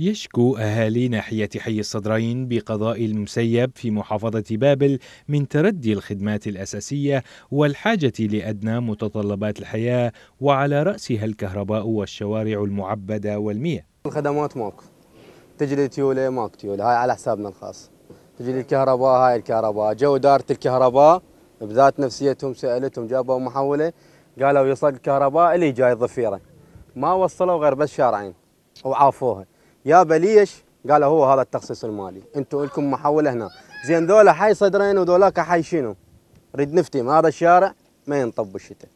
يشكو أهالي ناحية حي الصدرين بقضاء المسيب في محافظة بابل من تردي الخدمات الأساسية والحاجة لأدنى متطلبات الحياة وعلى رأسها الكهرباء والشوارع المعبدة والمياه. الخدمات ماكو تجي لي تيولة ماكو تيولة هاي على حسابنا الخاص. تجي لي الكهرباء هاي الكهرباء. جو دارة الكهرباء بذات نفسيتهم سألتهم جابوا محولة قالوا يصل الكهرباء اللي جاي ضفيرة. ما وصلوا غير بس شارعين وعافوها. يابا ليش؟ قالوا هو هذا التخصيص المالي. أنتم لكم محوله هنا. زين ذولا حي صدرين وذولاك حي شنو؟ نريد نفتي. هذا الشارع؟ ما ينطب بالشتاء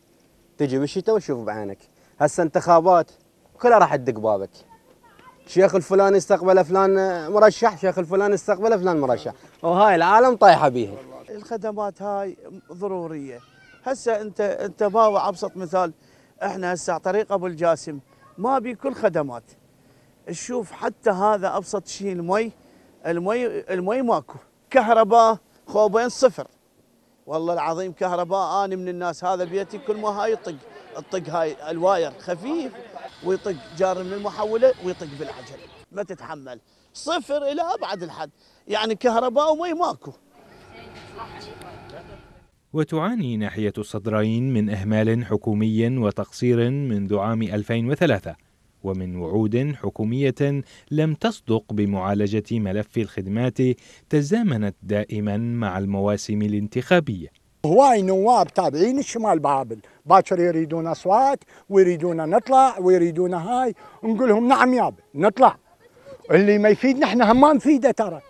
تجي بالشتاء وتشوف بعينك. هسه انتخابات. كلها راح تدق بابك. شيخ الفلاني استقبل فلان مرشح شيخ الفلاني استقبل فلان مرشح. وهاي العالم طايحة بيها. الخدمات هاي ضرورية. هسه انت انت باوع أبسط مثال إحنا هسه طريق أبو الجاسم. ما بي كل خدمات. تشوف حتى هذا أبسط شيء المي المي المي ماكو. كهرباء خوبين صفر. والله العظيم كهرباء أنا من الناس هذا بيتي كل ما هاي يطق الطق هاي ال wire خفيف ويطق جار من المحوله ويطق بالعجل. ما تتحمل. صفر إلى أبعد الحد. يعني كهرباء ومي ماكو. وتعاني ناحية الصدرين من إهمال حكومي وتقصير منذ عام 2003 ومن وعود حكومية لم تصدق بمعالجة ملف الخدمات تزامنت دائما مع المواسم الانتخابية. هواي نواب تابعين الشمال بابل. باكر يريدون اصوات ويريدون نطلع ويريدون هاي. نقول لهم نعم ياب نطلع. اللي ما يفيدنا إحنا هم ما نفيده ترى.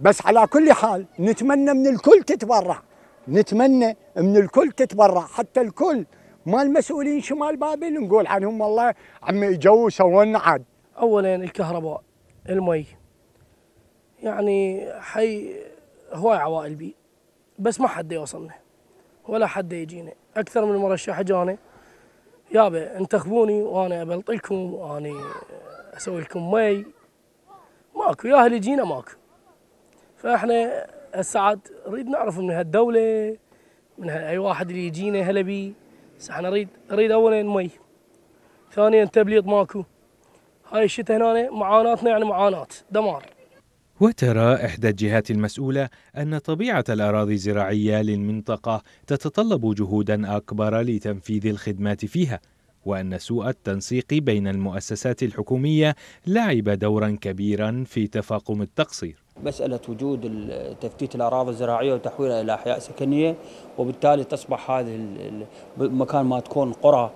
بس على كل حال نتمنى من الكل تتبرع. نتمنى من الكل تتبرع. حتى الكل. ما المسؤولين شمال بابل نقول عنهم والله عم اجوا سووا عاد. اولا الكهرباء المي. يعني حي هواي عوائل بي. بس ما حد يوصلنا ولا حد يجينا أكثر من مرشح جاني. يابا انتخبوني وأنا أبلطلكم وأنا أسوي لكم مي. ماكو يا أهل يجينا ماكو. فإحنا هسه نريد نعرف من هالدولة من أي واحد اللي يجينا هلا بيه بس إحنا نريد نريد اولا مي ثانيا تبليط ماكو. هاي الشتاء هنا معاناتنا يعني معاناه دمار. وترى إحدى الجهات المسؤولة أن طبيعة الأراضي الزراعية للمنطقة تتطلب جهودا أكبر لتنفيذ الخدمات فيها وأن سوء التنسيق بين المؤسسات الحكومية لعب دورا كبيرا في تفاقم التقصير. مسألة وجود تفتيت الأراضي الزراعية وتحويلها إلى أحياء سكنية وبالتالي تصبح هذه مكان ما تكون قرى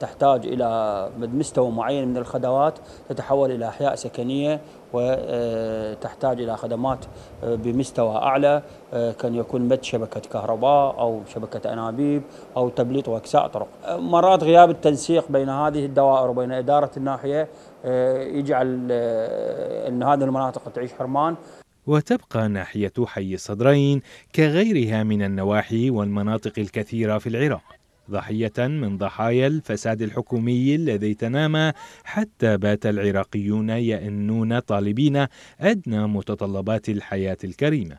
تحتاج إلى مستوى معين من الخدمات تتحول إلى أحياء سكنية وتحتاج إلى خدمات آه، بمستوى أعلى آه، كان يكون مد شبكة كهرباء أو شبكة أنابيب أو تبليط وأكساء طرق. مرات غياب التنسيق بين هذه الدوائر وبين إدارة الناحية يجعل أن هذه المناطق تعيش حرمان. وتبقى ناحية حي الصدرين كغيرها من النواحي والمناطق الكثيرة في العراق. ضحية من ضحايا الفساد الحكومي الذي تنامى حتى بات العراقيون يئنون طالبين أدنى متطلبات الحياة الكريمة.